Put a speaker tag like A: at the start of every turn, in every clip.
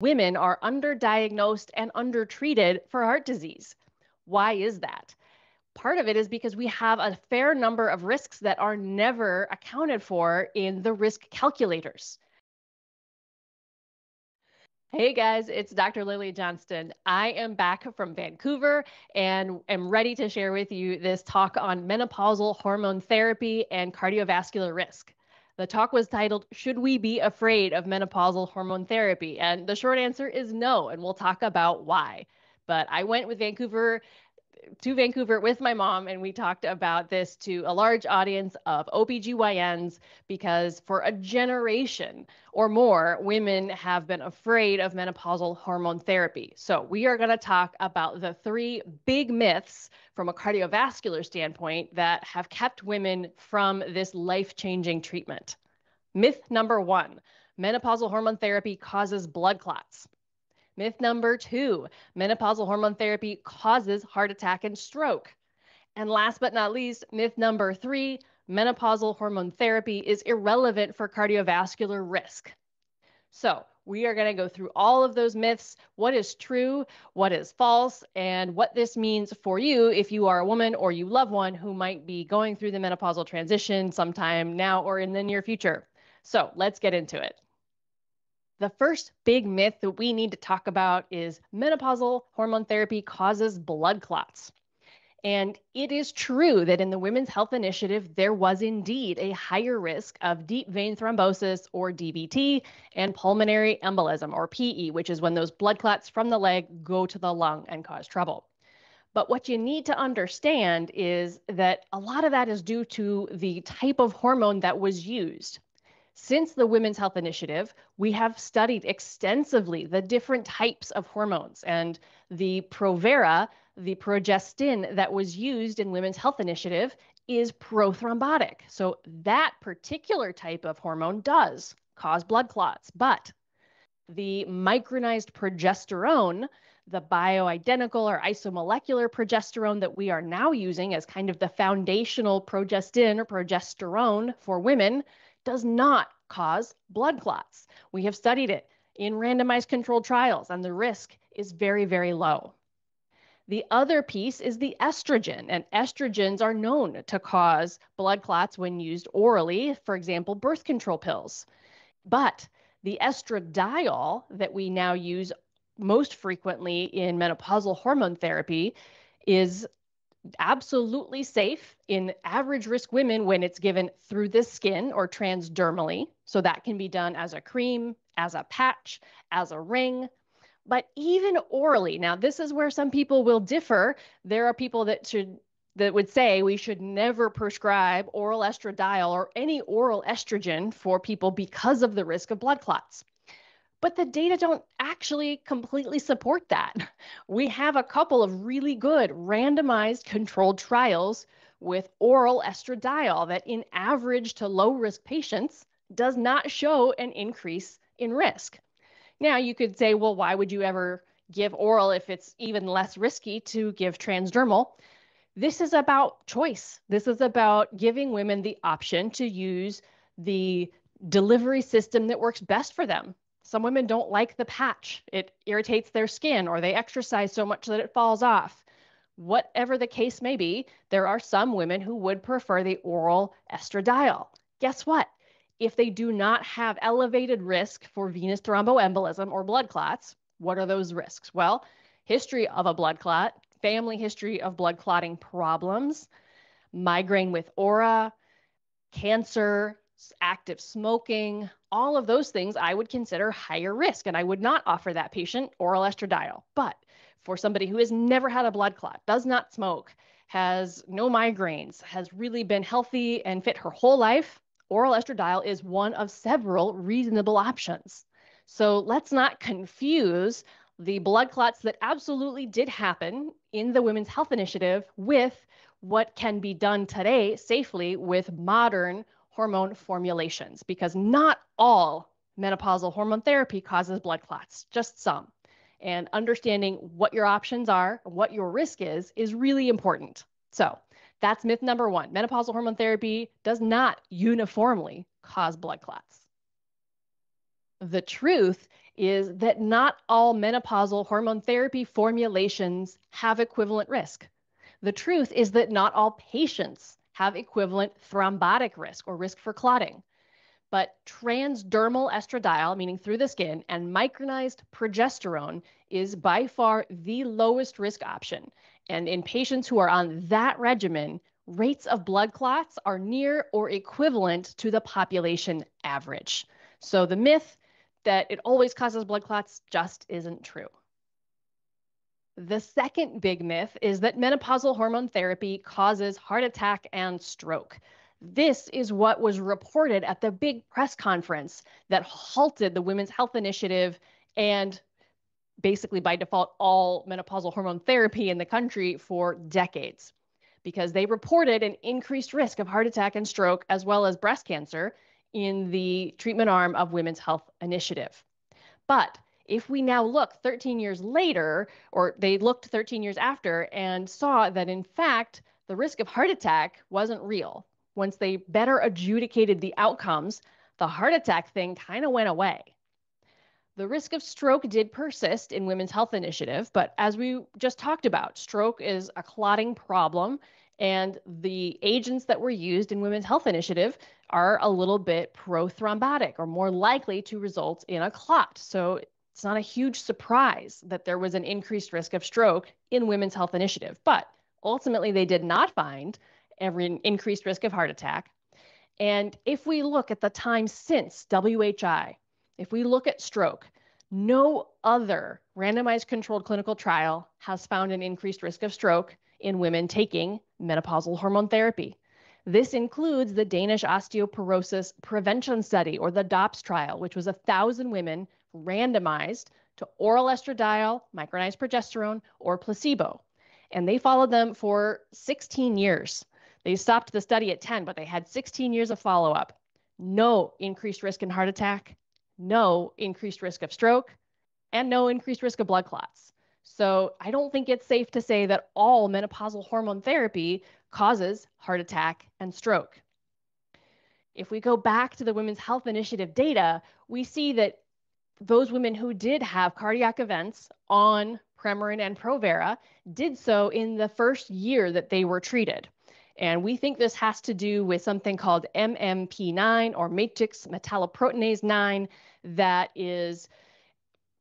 A: women are underdiagnosed and undertreated for heart disease. Why is that? Part of it is because we have a fair number of risks that are never accounted for in the risk calculators. Hey guys, it's Dr. Lily Johnston. I am back from Vancouver and am ready to share with you this talk on menopausal hormone therapy and cardiovascular risk. The talk was titled, Should We Be Afraid of Menopausal Hormone Therapy? And the short answer is no, and we'll talk about why. But I went with Vancouver to Vancouver with my mom, and we talked about this to a large audience of OBGYNs because for a generation or more, women have been afraid of menopausal hormone therapy. So, we are going to talk about the three big myths from a cardiovascular standpoint that have kept women from this life changing treatment. Myth number one menopausal hormone therapy causes blood clots. Myth number two menopausal hormone therapy causes heart attack and stroke. And last but not least, myth number three menopausal hormone therapy is irrelevant for cardiovascular risk. So, we are going to go through all of those myths what is true, what is false, and what this means for you if you are a woman or you love one who might be going through the menopausal transition sometime now or in the near future. So, let's get into it. The first big myth that we need to talk about is menopausal hormone therapy causes blood clots. And it is true that in the Women's Health Initiative, there was indeed a higher risk of deep vein thrombosis or DVT and pulmonary embolism or PE, which is when those blood clots from the leg go to the lung and cause trouble. But what you need to understand is that a lot of that is due to the type of hormone that was used. Since the Women's Health Initiative, we have studied extensively the different types of hormones and the Provera, the progestin that was used in Women's Health Initiative is prothrombotic. So that particular type of hormone does cause blood clots, but the micronized progesterone, the bioidentical or isomolecular progesterone that we are now using as kind of the foundational progestin or progesterone for women, does not cause blood clots. We have studied it in randomized controlled trials, and the risk is very, very low. The other piece is the estrogen, and estrogens are known to cause blood clots when used orally, for example, birth control pills. But the estradiol that we now use most frequently in menopausal hormone therapy is absolutely safe in average risk women when it's given through the skin or transdermally. So that can be done as a cream, as a patch, as a ring. But even orally, now this is where some people will differ. There are people that should that would say we should never prescribe oral estradiol or any oral estrogen for people because of the risk of blood clots but the data don't actually completely support that. We have a couple of really good randomized controlled trials with oral estradiol that, in average to low risk patients, does not show an increase in risk. Now, you could say, well, why would you ever give oral if it's even less risky to give transdermal? This is about choice. This is about giving women the option to use the delivery system that works best for them. Some women don't like the patch, it irritates their skin, or they exercise so much that it falls off. Whatever the case may be, there are some women who would prefer the oral estradiol. Guess what? If they do not have elevated risk for venous thromboembolism or blood clots, what are those risks? Well, history of a blood clot, family history of blood clotting problems, migraine with aura, cancer, active smoking, all of those things I would consider higher risk. And I would not offer that patient oral estradiol. But for somebody who has never had a blood clot, does not smoke, has no migraines, has really been healthy and fit her whole life, oral estradiol is one of several reasonable options. So let's not confuse the blood clots that absolutely did happen in the Women's Health Initiative with what can be done today safely with modern hormone formulations because not all menopausal hormone therapy causes blood clots, just some. And understanding what your options are, what your risk is, is really important. So that's myth number one. Menopausal hormone therapy does not uniformly cause blood clots. The truth is that not all menopausal hormone therapy formulations have equivalent risk. The truth is that not all patients have equivalent thrombotic risk or risk for clotting. But transdermal estradiol, meaning through the skin, and micronized progesterone is by far the lowest risk option. And in patients who are on that regimen, rates of blood clots are near or equivalent to the population average. So the myth that it always causes blood clots just isn't true. The second big myth is that menopausal hormone therapy causes heart attack and stroke. This is what was reported at the big press conference that halted the Women's Health Initiative and basically by default all menopausal hormone therapy in the country for decades because they reported an increased risk of heart attack and stroke as well as breast cancer in the treatment arm of Women's Health Initiative. But if we now look 13 years later, or they looked 13 years after and saw that in fact the risk of heart attack wasn't real, once they better adjudicated the outcomes, the heart attack thing kind of went away. The risk of stroke did persist in Women's Health Initiative, but as we just talked about, stroke is a clotting problem, and the agents that were used in Women's Health Initiative are a little bit prothrombotic or more likely to result in a clot. So it's not a huge surprise that there was an increased risk of stroke in Women's Health Initiative, but ultimately they did not find every increased risk of heart attack. And if we look at the time since WHI, if we look at stroke, no other randomized controlled clinical trial has found an increased risk of stroke in women taking menopausal hormone therapy. This includes the Danish Osteoporosis Prevention Study, or the DOPS trial, which was a thousand women randomized to oral estradiol, micronized progesterone, or placebo. And they followed them for 16 years. They stopped the study at 10, but they had 16 years of follow up. No increased risk in heart attack, no increased risk of stroke, and no increased risk of blood clots. So I don't think it's safe to say that all menopausal hormone therapy causes heart attack and stroke. If we go back to the Women's Health Initiative data, we see that those women who did have cardiac events on Premarin and Provera did so in the first year that they were treated. And we think this has to do with something called MMP9 or matrix metalloproteinase 9 that is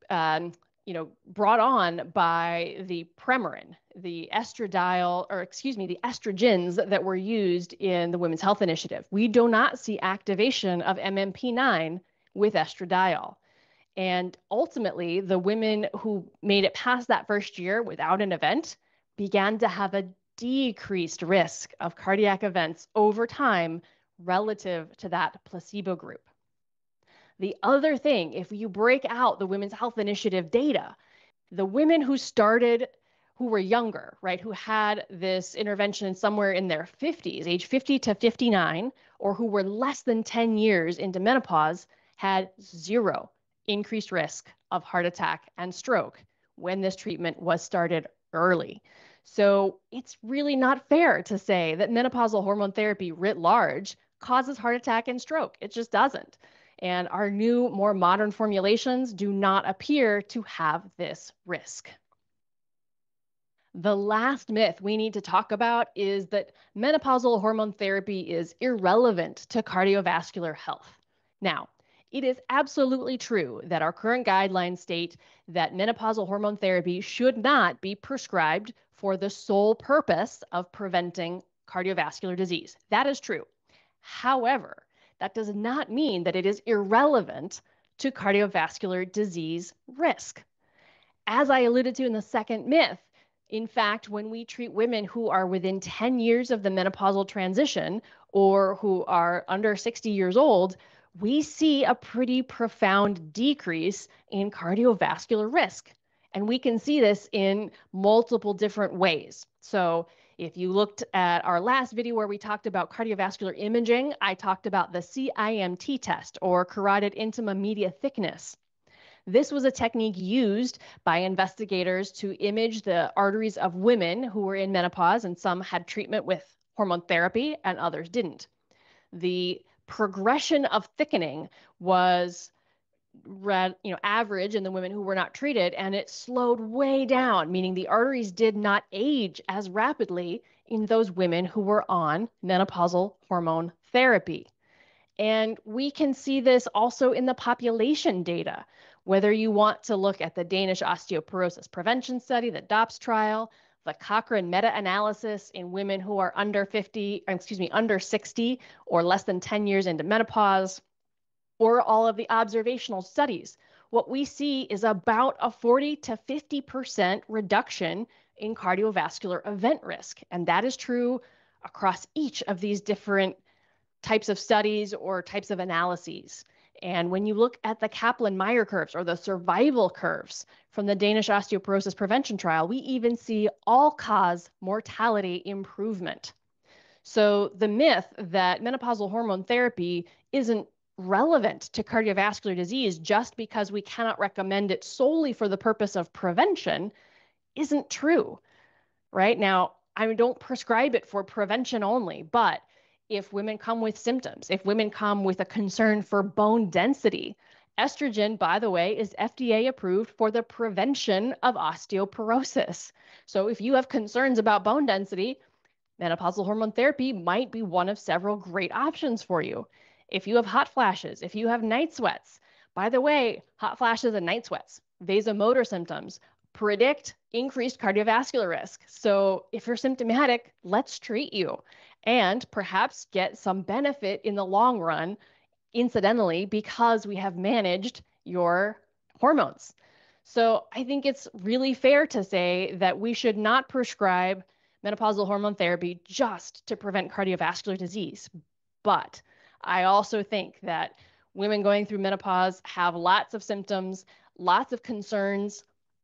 A: um, you know, brought on by the Premarin, the estradiol, or excuse me, the estrogens that were used in the Women's Health Initiative. We do not see activation of MMP9 with estradiol. And ultimately, the women who made it past that first year without an event began to have a decreased risk of cardiac events over time relative to that placebo group. The other thing, if you break out the Women's Health Initiative data, the women who started, who were younger, right, who had this intervention somewhere in their 50s, age 50 to 59, or who were less than 10 years into menopause, had zero increased risk of heart attack and stroke when this treatment was started early. So it's really not fair to say that menopausal hormone therapy writ large causes heart attack and stroke. It just doesn't. And our new, more modern formulations do not appear to have this risk. The last myth we need to talk about is that menopausal hormone therapy is irrelevant to cardiovascular health. Now, it is absolutely true that our current guidelines state that menopausal hormone therapy should not be prescribed for the sole purpose of preventing cardiovascular disease. That is true. However, that does not mean that it is irrelevant to cardiovascular disease risk. As I alluded to in the second myth, in fact, when we treat women who are within 10 years of the menopausal transition or who are under 60 years old, we see a pretty profound decrease in cardiovascular risk. And we can see this in multiple different ways. So if you looked at our last video where we talked about cardiovascular imaging, I talked about the CIMT test or carotid intima media thickness. This was a technique used by investigators to image the arteries of women who were in menopause, and some had treatment with hormone therapy and others didn't. The progression of thickening was you know, average in the women who were not treated, and it slowed way down, meaning the arteries did not age as rapidly in those women who were on menopausal hormone therapy. And we can see this also in the population data, whether you want to look at the Danish osteoporosis prevention study, the DOPS trial, the Cochrane meta-analysis in women who are under 50, excuse me, under 60 or less than 10 years into menopause, or all of the observational studies. What we see is about a 40 to 50% reduction in cardiovascular event risk. And that is true across each of these different types of studies or types of analyses. And when you look at the Kaplan Meier curves or the survival curves from the Danish osteoporosis prevention trial, we even see all cause mortality improvement. So the myth that menopausal hormone therapy isn't relevant to cardiovascular disease just because we cannot recommend it solely for the purpose of prevention isn't true. Right now, I don't prescribe it for prevention only, but if women come with symptoms, if women come with a concern for bone density, estrogen, by the way, is FDA approved for the prevention of osteoporosis. So if you have concerns about bone density, menopausal hormone therapy might be one of several great options for you. If you have hot flashes, if you have night sweats, by the way, hot flashes and night sweats, vasomotor symptoms predict increased cardiovascular risk. So if you're symptomatic, let's treat you and perhaps get some benefit in the long run, incidentally, because we have managed your hormones. So I think it's really fair to say that we should not prescribe menopausal hormone therapy just to prevent cardiovascular disease. But I also think that women going through menopause have lots of symptoms, lots of concerns,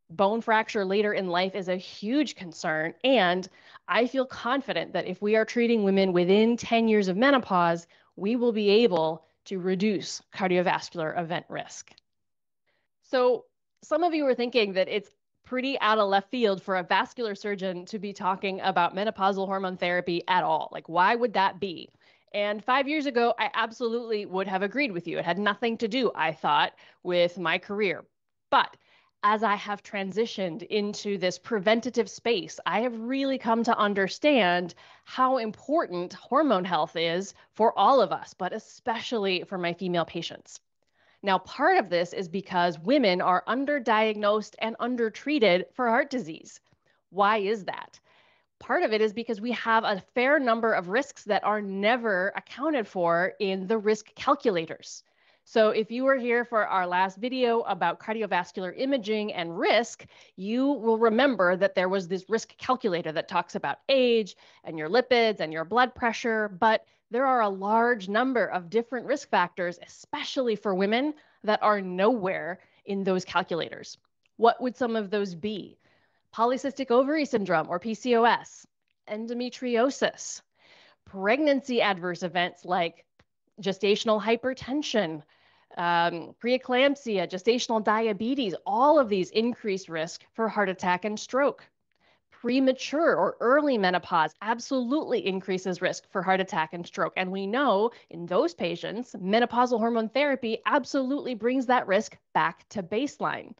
A: bone fracture later in life is a huge concern. And I feel confident that if we are treating women within 10 years of menopause, we will be able to reduce cardiovascular event risk. So, some of you are thinking that it's pretty out of left field for a vascular surgeon to be talking about menopausal hormone therapy at all. Like, why would that be? And five years ago, I absolutely would have agreed with you. It had nothing to do, I thought, with my career. But as I have transitioned into this preventative space, I have really come to understand how important hormone health is for all of us, but especially for my female patients. Now, part of this is because women are underdiagnosed and undertreated for heart disease. Why is that? Part of it is because we have a fair number of risks that are never accounted for in the risk calculators. So if you were here for our last video about cardiovascular imaging and risk, you will remember that there was this risk calculator that talks about age and your lipids and your blood pressure, but there are a large number of different risk factors, especially for women, that are nowhere in those calculators. What would some of those be? Polycystic ovary syndrome or PCOS, endometriosis, pregnancy adverse events like gestational hypertension, um, preeclampsia, gestational diabetes, all of these increased risk for heart attack and stroke. Premature or early menopause absolutely increases risk for heart attack and stroke. And we know in those patients, menopausal hormone therapy absolutely brings that risk back to baseline.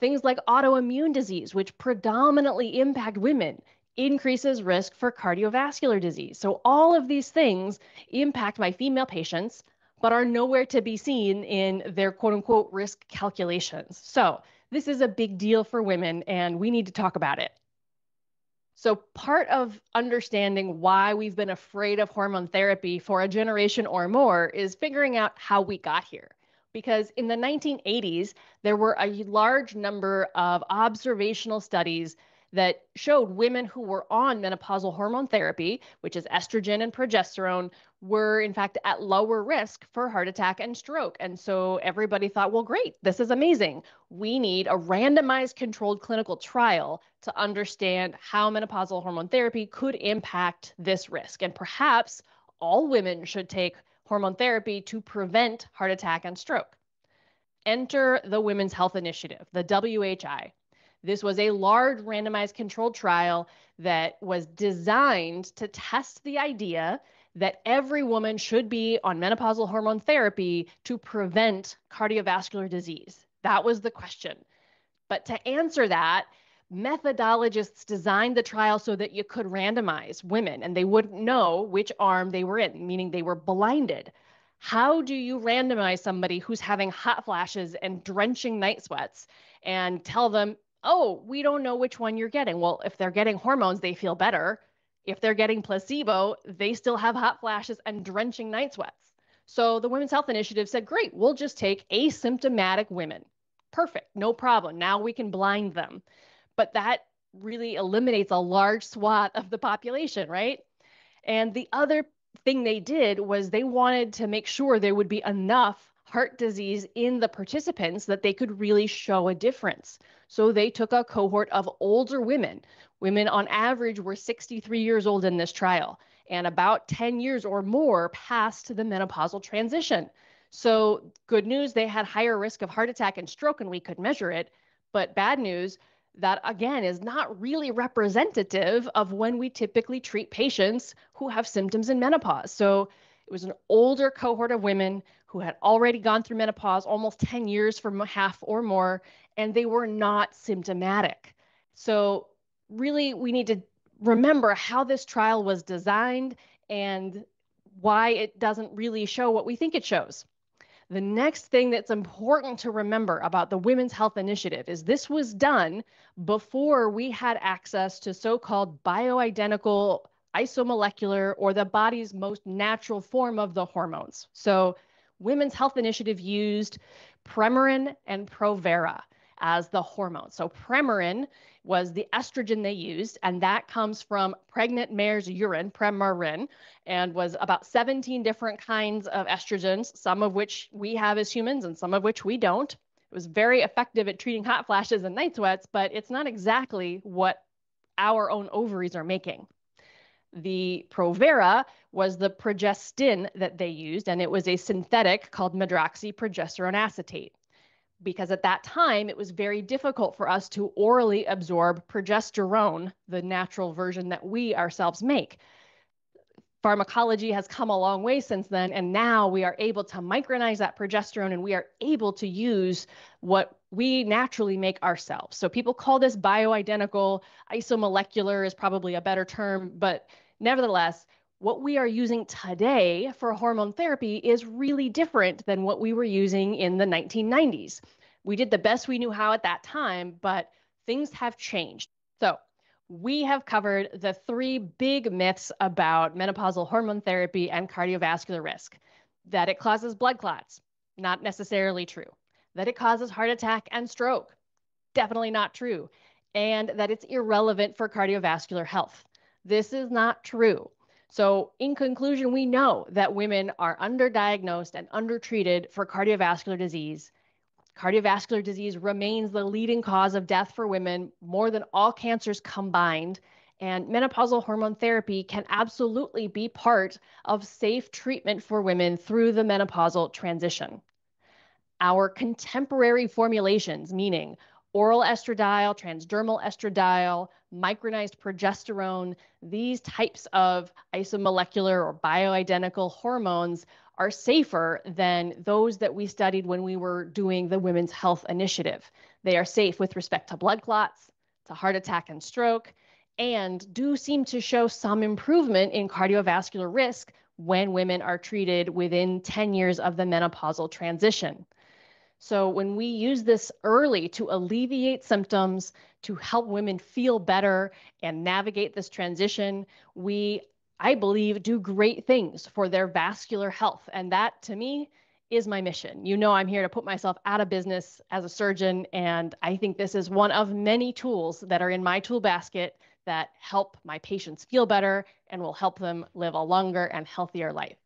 A: Things like autoimmune disease, which predominantly impact women, increases risk for cardiovascular disease. So, all of these things impact my female patients, but are nowhere to be seen in their quote unquote risk calculations. So, this is a big deal for women, and we need to talk about it. So, part of understanding why we've been afraid of hormone therapy for a generation or more is figuring out how we got here. Because in the 1980s, there were a large number of observational studies that showed women who were on menopausal hormone therapy, which is estrogen and progesterone, were in fact at lower risk for heart attack and stroke. And so everybody thought, well, great, this is amazing. We need a randomized controlled clinical trial to understand how menopausal hormone therapy could impact this risk. And perhaps all women should take hormone therapy to prevent heart attack and stroke. Enter the Women's Health Initiative, the WHI. This was a large randomized controlled trial that was designed to test the idea that every woman should be on menopausal hormone therapy to prevent cardiovascular disease. That was the question. But to answer that, methodologists designed the trial so that you could randomize women and they wouldn't know which arm they were in, meaning they were blinded. How do you randomize somebody who's having hot flashes and drenching night sweats and tell them, oh, we don't know which one you're getting? Well, if they're getting hormones, they feel better. If they're getting placebo, they still have hot flashes and drenching night sweats. So the Women's Health Initiative said, great, we'll just take asymptomatic women. Perfect, no problem. Now we can blind them. But that really eliminates a large swath of the population, right? And the other thing they did was they wanted to make sure there would be enough heart disease in the participants that they could really show a difference. So they took a cohort of older women. Women on average were 63 years old in this trial and about 10 years or more past the menopausal transition. So good news, they had higher risk of heart attack and stroke and we could measure it. But bad news, that again is not really representative of when we typically treat patients who have symptoms in menopause. So it was an older cohort of women who had already gone through menopause almost 10 years for half or more, and they were not symptomatic. So, really, we need to remember how this trial was designed and why it doesn't really show what we think it shows. The next thing that's important to remember about the Women's Health Initiative is this was done before we had access to so called bioidentical isomolecular or the body's most natural form of the hormones. So, Women's Health Initiative used Premarin and Provera as the hormone. So, Premarin was the estrogen they used, and that comes from pregnant mare's urine, Premarin, and was about 17 different kinds of estrogens, some of which we have as humans and some of which we don't. It was very effective at treating hot flashes and night sweats, but it's not exactly what our own ovaries are making. The Provera was the progestin that they used, and it was a synthetic called medroxyprogesterone acetate because at that time it was very difficult for us to orally absorb progesterone, the natural version that we ourselves make. Pharmacology has come a long way since then, and now we are able to micronize that progesterone and we are able to use what we naturally make ourselves. So people call this bioidentical, isomolecular is probably a better term, but nevertheless, what we are using today for hormone therapy is really different than what we were using in the 1990s. We did the best we knew how at that time, but things have changed. So, we have covered the three big myths about menopausal hormone therapy and cardiovascular risk that it causes blood clots, not necessarily true, that it causes heart attack and stroke, definitely not true, and that it's irrelevant for cardiovascular health. This is not true. So, in conclusion, we know that women are underdiagnosed and undertreated for cardiovascular disease. Cardiovascular disease remains the leading cause of death for women more than all cancers combined. And menopausal hormone therapy can absolutely be part of safe treatment for women through the menopausal transition. Our contemporary formulations, meaning oral estradiol, transdermal estradiol, micronized progesterone, these types of isomolecular or bioidentical hormones are safer than those that we studied when we were doing the Women's Health Initiative. They are safe with respect to blood clots, to heart attack and stroke, and do seem to show some improvement in cardiovascular risk when women are treated within 10 years of the menopausal transition. So when we use this early to alleviate symptoms, to help women feel better and navigate this transition, we, I believe, do great things for their vascular health. And that to me is my mission. You know, I'm here to put myself out of business as a surgeon. And I think this is one of many tools that are in my tool basket that help my patients feel better and will help them live a longer and healthier life.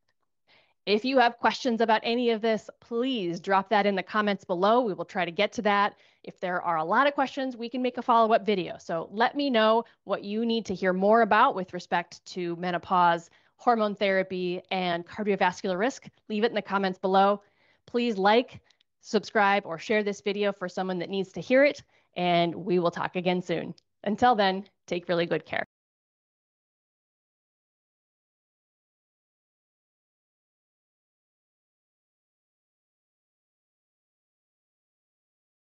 A: If you have questions about any of this, please drop that in the comments below. We will try to get to that. If there are a lot of questions, we can make a follow-up video. So let me know what you need to hear more about with respect to menopause, hormone therapy, and cardiovascular risk. Leave it in the comments below. Please like, subscribe, or share this video for someone that needs to hear it, and we will talk again soon. Until then, take really good care.